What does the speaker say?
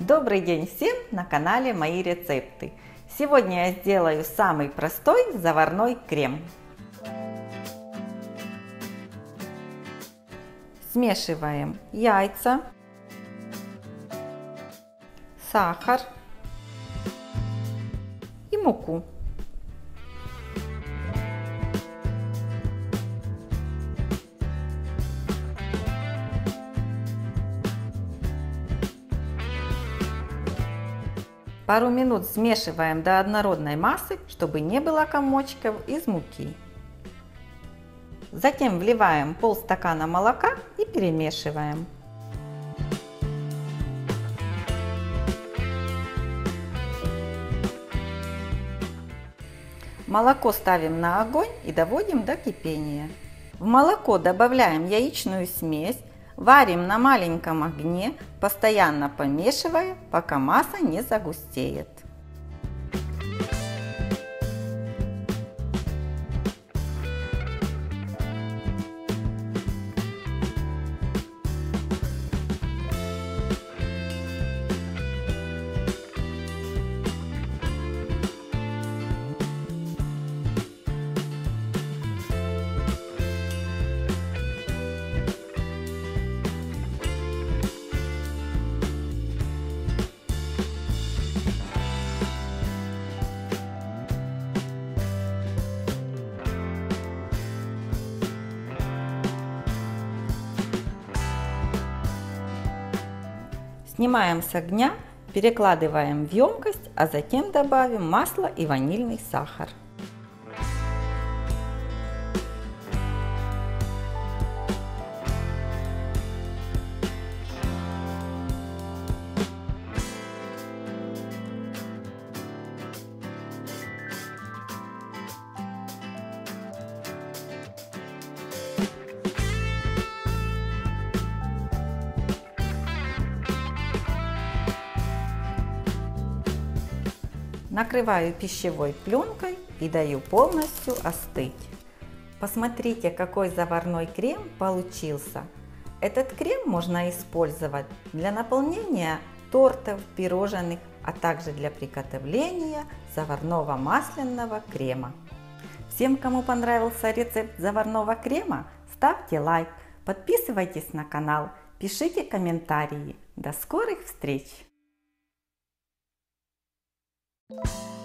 Добрый день всем на канале Мои рецепты. Сегодня я сделаю самый простой заварной крем. Смешиваем яйца, сахар и муку. Пару минут смешиваем до однородной массы, чтобы не было комочков из муки. Затем вливаем полстакана молока и перемешиваем. Молоко ставим на огонь и доводим до кипения. В молоко добавляем яичную смесь, Варим на маленьком огне, постоянно помешивая, пока масса не загустеет. Снимаем с огня, перекладываем в емкость, а затем добавим масло и ванильный сахар. Накрываю пищевой пленкой и даю полностью остыть. Посмотрите, какой заварной крем получился. Этот крем можно использовать для наполнения тортов, пирожных, а также для приготовления заварного масляного крема. Всем, кому понравился рецепт заварного крема, ставьте лайк, подписывайтесь на канал, пишите комментарии. До скорых встреч! あ!